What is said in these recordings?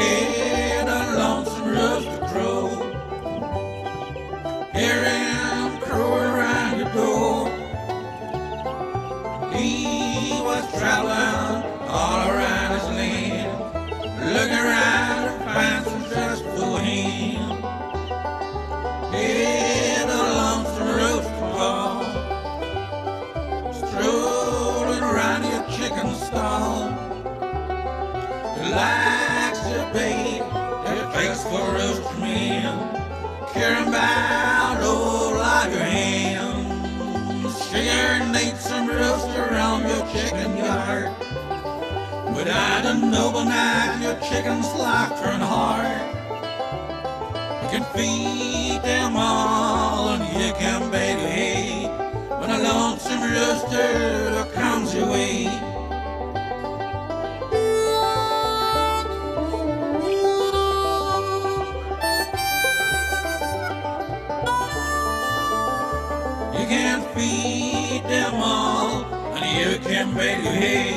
head a lonesome rooster crow. Hear him crow around your door. He was traveling all around his land, looking around to find some success for him. Head a lonesome rooster call, strolling around your chicken stall. Sure need some roast around your chicken yard. Without a noble knife, your chicken's life turn hard. You can feed them all and you can bake hay when a lonesome rooster Feed them all, and you can bake hay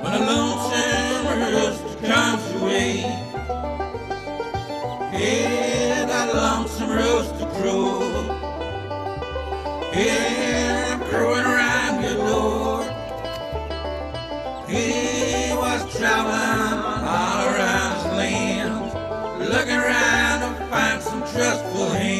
when a lonesome rooster comes your way. Hear that lonesome rooster crow. Hear him crowing around your door. He was traveling all around his land, looking around to find some trustful hands.